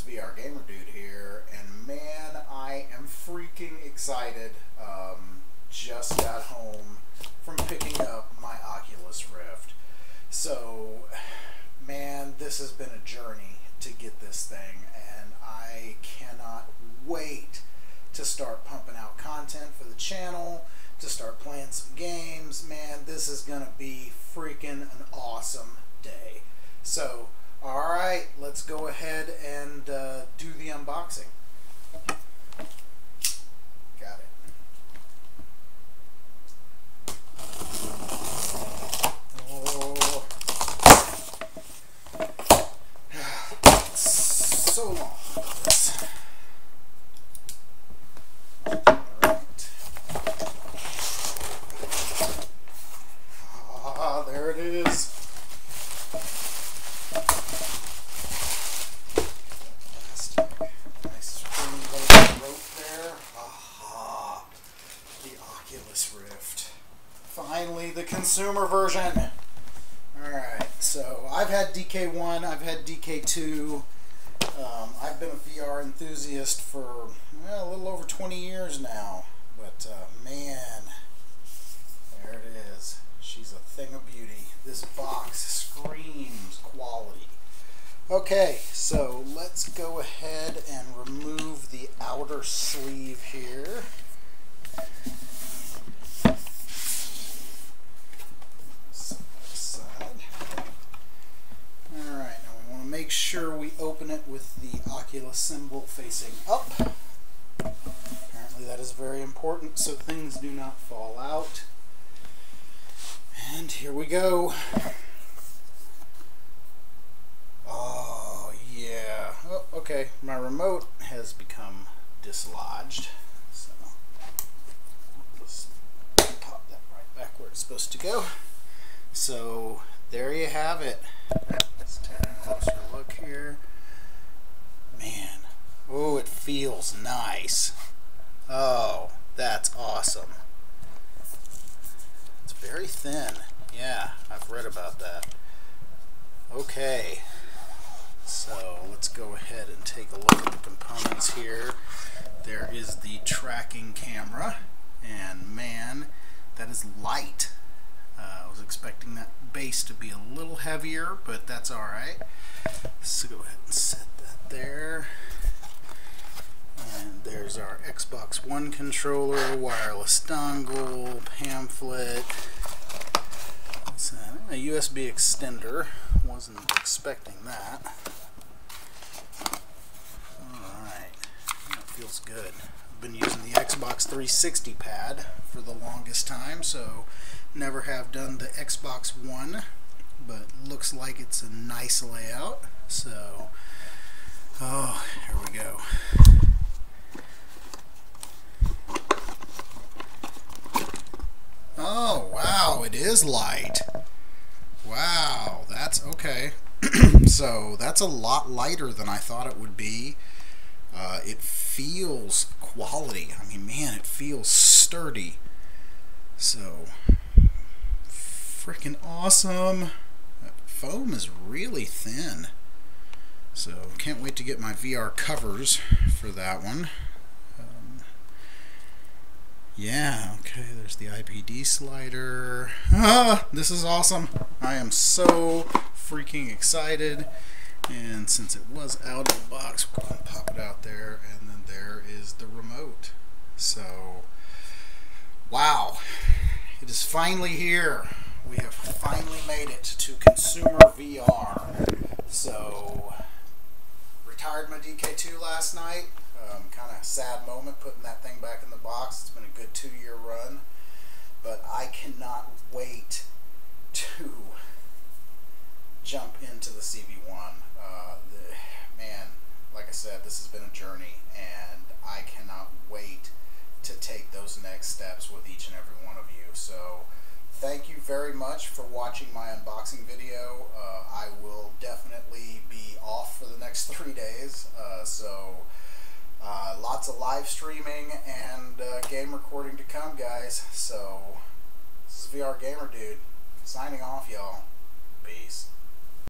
it's VR Gamer Dude here, and man, I am freaking excited. Um, just got home from picking up my Oculus Rift. So, man, this has been a journey to get this thing, and I cannot wait to start pumping out content for the channel, to start playing some games. Man, this is going to be freaking an awesome day. So, alright, let's go ahead and uh, do the unboxing. Got it. Oh. so long. This. Alright. Ah, there it is. Plastic. Nice spring-loaded rope there. Aha. The Oculus Rift. Finally, the consumer version. Alright, so I've had DK1, I've had DK2. Um, I've been a VR enthusiast for well, a little over 20 years now. But uh, man, there it is. She's a thing of beauty. This box screams quality. Okay, so let's go ahead and remove the outer sleeve here. Set that aside. Alright, now we want to make sure we open it with symbol facing up. Apparently that is very important so things do not fall out. And here we go. Oh, yeah. Oh, okay, my remote has become dislodged. So, let's pop that right back where it's supposed to go. So, there you have it. Let's take a closer look here. Man, oh, nice. Oh, that's awesome. It's very thin. Yeah, I've read about that. Okay, so let's go ahead and take a look at the components here. There is the tracking camera, and man, that is light. Uh, I was expecting that base to be a little heavier, but that's alright. So go ahead and set that there. And there's our Xbox One controller, wireless dongle, pamphlet, a USB extender. Wasn't expecting that. Alright, that feels good. I've been using the Xbox 360 pad for the longest time, so never have done the Xbox One, but looks like it's a nice layout. So, oh, here we go. Oh, it is light. Wow, that's okay. so that's a lot lighter than I thought it would be. Uh, it feels quality. I mean, man, it feels sturdy. So, freaking awesome. That foam is really thin. So, can't wait to get my VR covers for that one. Yeah, okay, there's the IPD slider. Ah, this is awesome. I am so freaking excited. And since it was out of the box, we're going to pop it out there. And then there is the remote. So, wow. It is finally here. We have finally made it to consumer VR. So, retired my DK2 last night. Um, kind of sad moment putting that thing back in the box. It's been a good two year run. But I cannot wait to jump into the CV1. Uh, the, man, like I said, this has been a journey, and I cannot wait to take those next steps with each and every one of you. So, thank you very much for watching my unboxing video. Uh, I will definitely be off for the next three days, uh, so uh, lots of live streaming and uh, game recording to come, guys. So, this is VR Gamer Dude, signing off, y'all. Peace.